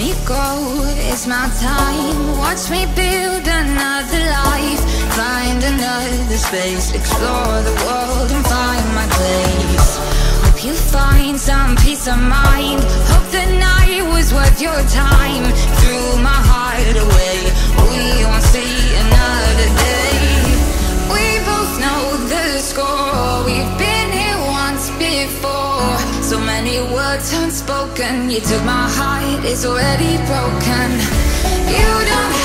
me go, it's my time. Watch me build another life. Find another space, explore the world and find my place. Hope you find some peace of mind. Hope the night was worth your time. So many words unspoken. You took my heart, it's already broken. You don't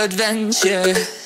adventure